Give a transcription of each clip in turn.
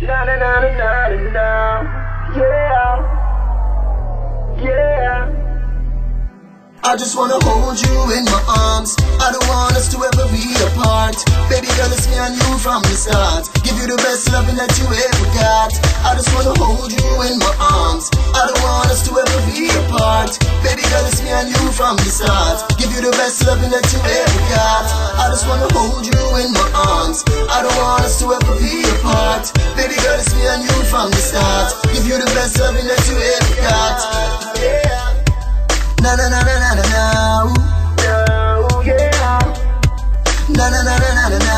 Na na na na na na na. Yeah. Yeah. I just wanna hold you in my arms. I don't want us to ever be apart. Baby girl, it's me and you from the start. Give you the best loving that you ever got. I just wanna hold you in my arms. I don't want us to ever be apart. Baby girl, it's me and you from the start. Give you the best loving that you ever got. I just wanna hold you in my arms. I don't want us to ever be apart. And you from the start. Give you the best loving that you ever got. Na na na na na na na. Na na na na na na na.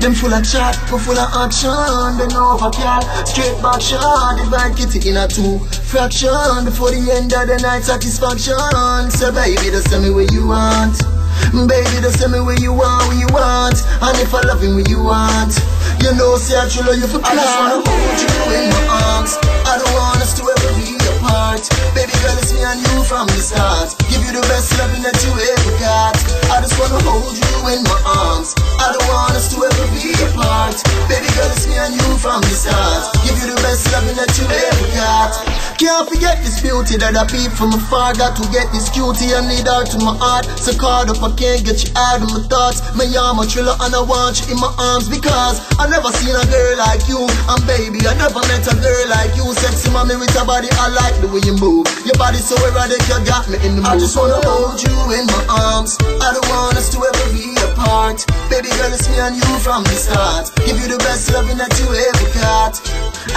Them full of chat, go full of action. They know over cal, straight back shot. Divide kitty in a two fraction. Before the end of the night, satisfaction. So baby, just tell me what you want. Baby, just tell me what you want, what you want. And if I love you, what you want. You know, see, I truly love you for I just wanna hold you in my arms. I don't want us to ever be apart. Baby girl, it's me and you from the start. Give you the best loving that you ever got. I just wanna hold you in my arms. I don't want us to ever be apart. Baby girl, it's me and you from the start. Give you the best loving that you ever got. Can't forget this beauty that I peep from afar. Got to get this cutie, I need her to my heart. So caught up, I can't get you out of my thoughts. My arm a thriller and I want you in my arms because I never seen a girl like you. And baby, I never met a girl like you. Sexy mommy with a body, I like the way you move. Your body so erotic, you got me in the mood. I just wanna hold you in my arms. I don't want us to ever be apart. Baby girl, it's me and you from the start. Give you the best loving that you ever got.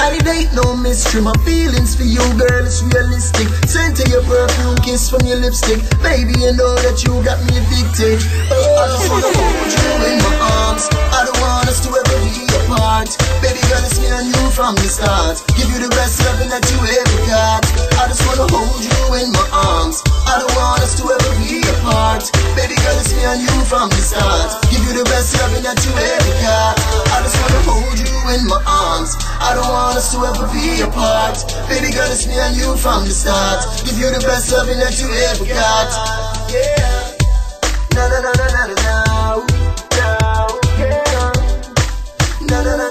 And it ain't no mystery, my feelings for you, girl, it's realistic. Scent to your perfume, kiss from your lipstick. Baby, you know that you got me addicted. Oh, I just wanna hold you in my arms. I don't want us to ever be apart. Baby girl, it's me and you from the start. Give you the best loving that you ever got. I just wanna hold you in my arms. I don't want us to ever be apart. Baby girl, it's me and you from the start. Give you the best loving that you I don't want us to ever be apart. Baby girl, it's me and you from the start. Give you the best loving that you ever got. Yeah. Na na na na na na na. Na na na